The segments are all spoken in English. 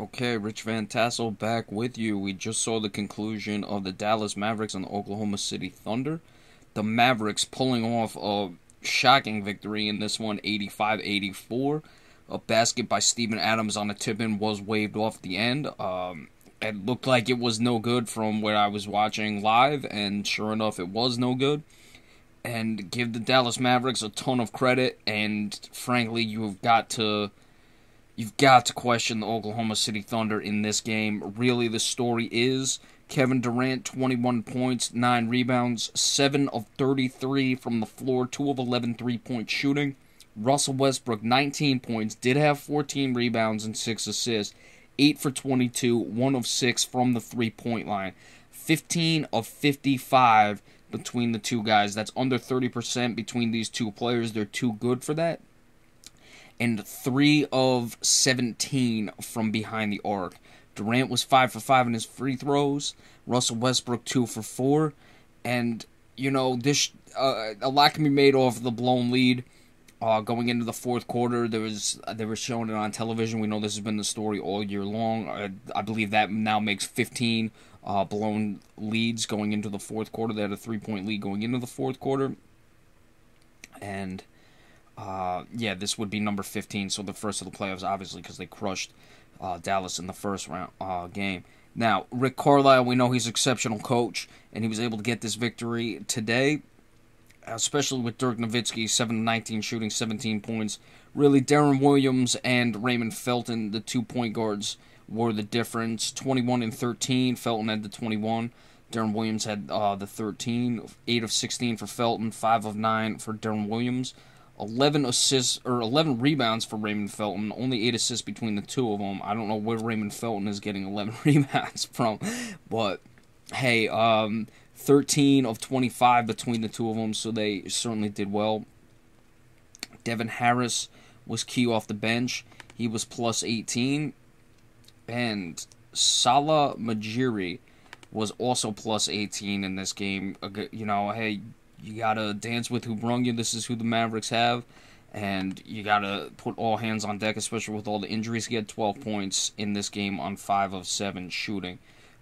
Okay, Rich Van Tassel back with you. We just saw the conclusion of the Dallas Mavericks and the Oklahoma City Thunder. The Mavericks pulling off a shocking victory in this one, 85 84. A basket by Steven Adams on a tip in was waved off the end. Um, it looked like it was no good from where I was watching live, and sure enough, it was no good. And give the Dallas Mavericks a ton of credit, and frankly, you've got to You've got to question the Oklahoma City Thunder in this game. Really, the story is Kevin Durant, 21 points, 9 rebounds, 7 of 33 from the floor, 2 of 11 three point shooting. Russell Westbrook, 19 points, did have 14 rebounds and 6 assists, 8 for 22, 1 of 6 from the three point line, 15 of 55 between the two guys. That's under 30% between these two players. They're too good for that and 3 of 17 from behind the arc. Durant was 5 for 5 in his free throws, Russell Westbrook 2 for 4, and you know, this uh, a lot can be made off the blown lead. Uh, going into the fourth quarter, there was they were showing it on television. We know this has been the story all year long. I, I believe that now makes 15 uh, blown leads going into the fourth quarter. They had a three point lead going into the fourth quarter, and uh, yeah, this would be number 15, so the first of the playoffs, obviously, because they crushed uh, Dallas in the first round uh, game. Now, Rick Carlisle, we know he's an exceptional coach, and he was able to get this victory today, especially with Dirk Nowitzki, 7 19 shooting, 17 points. Really, Deron Williams and Raymond Felton, the two point guards, were the difference. 21 and 13, Felton had the 21. Deron Williams had uh, the 13, 8 of 16 for Felton, 5 of 9 for Deron Williams. 11 assists or 11 rebounds for Raymond Felton, only 8 assists between the two of them. I don't know where Raymond Felton is getting 11 rebounds from, but hey, um, 13 of 25 between the two of them, so they certainly did well. Devin Harris was key off the bench. He was plus 18. And Salah Mejri was also plus 18 in this game. You know, hey, you gotta dance with who brung you. This is who the Mavericks have, and you gotta put all hands on deck, especially with all the injuries. He had 12 points in this game on five of seven shooting.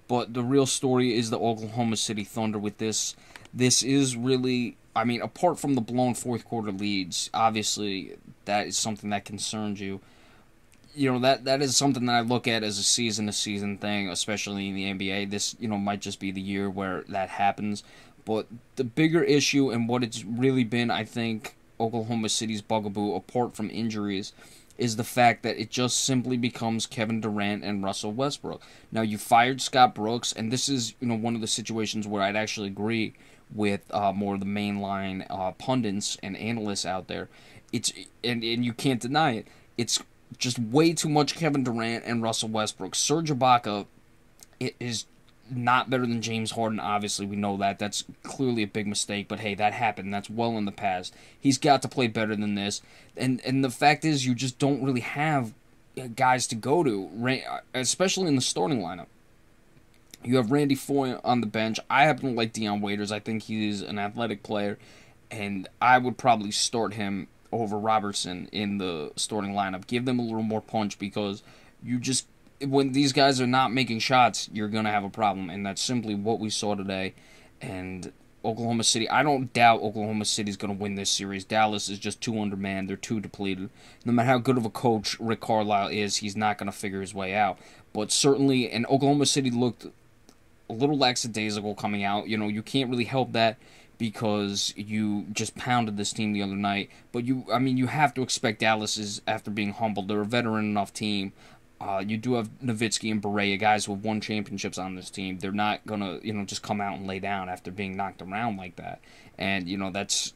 But the real story is the Oklahoma City Thunder with this. This is really, I mean, apart from the blown fourth quarter leads, obviously that is something that concerns you. You know that that is something that I look at as a season to season thing, especially in the NBA. This you know might just be the year where that happens. But the bigger issue and what it's really been, I think, Oklahoma City's bugaboo, apart from injuries, is the fact that it just simply becomes Kevin Durant and Russell Westbrook. Now you fired Scott Brooks, and this is you know one of the situations where I'd actually agree with uh, more of the mainline uh, pundits and analysts out there. It's and and you can't deny it. It's just way too much Kevin Durant and Russell Westbrook. Serge Ibaka it is not better than James Harden. Obviously, we know that. That's clearly a big mistake. But hey, that happened. That's well in the past. He's got to play better than this. And and the fact is, you just don't really have uh, guys to go to, uh, especially in the starting lineup. You have Randy Foye on the bench. I happen to like Dion Waiters. I think he's an athletic player, and I would probably start him over Robertson in the starting lineup. Give them a little more punch because you just when these guys are not making shots, you're going to have a problem. And that's simply what we saw today. And Oklahoma City, I don't doubt Oklahoma City is going to win this series. Dallas is just too undermanned. They're too depleted. No matter how good of a coach Rick Carlisle is, he's not going to figure his way out. But certainly, and Oklahoma City looked a little lackadaisical coming out. You know, you can't really help that because you just pounded this team the other night. But you, I mean, you have to expect Dallas is after being humbled. They're a veteran enough team. Uh, you do have Nowitzki and Barea, guys who have won championships on this team. They're not gonna, you know, just come out and lay down after being knocked around like that. And you know, that's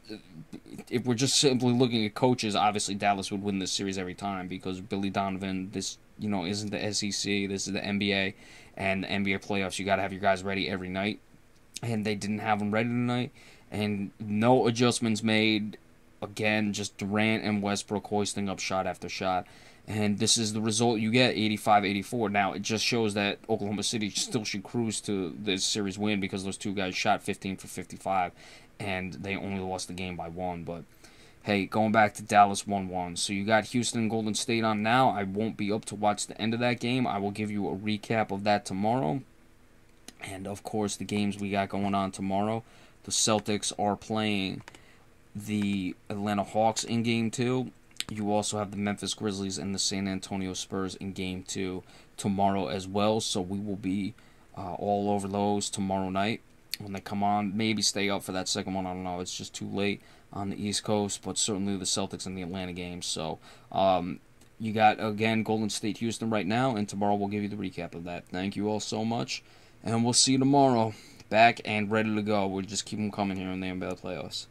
if we're just simply looking at coaches. Obviously, Dallas would win this series every time because Billy Donovan. This, you know, isn't the SEC. This is the NBA, and the NBA playoffs. You got to have your guys ready every night, and they didn't have them ready tonight. And no adjustments made. Again, just Durant and Westbrook hoisting up shot after shot and this is the result you get 85-84 now it just shows that oklahoma city still should cruise to this series win because those two guys shot 15 for 55 and they only lost the game by one but hey, going back to Dallas 1 1. So you got Houston and Golden State on now. I won't be up to watch the end of that game. I will give you a recap of that tomorrow. And of course, the games we got going on tomorrow. The Celtics are playing the Atlanta Hawks in game two. You also have the Memphis Grizzlies and the San Antonio Spurs in game two tomorrow as well. So we will be uh, all over those tomorrow night when they come on. Maybe stay up for that second one. I don't know. It's just too late on the East Coast, but certainly the Celtics and the Atlanta games. So um, you got again Golden State Houston right now, and tomorrow we'll give you the recap of that. Thank you all so much, and we'll see you tomorrow. Back and ready to go. We'll just keep them coming here in the NBA playoffs.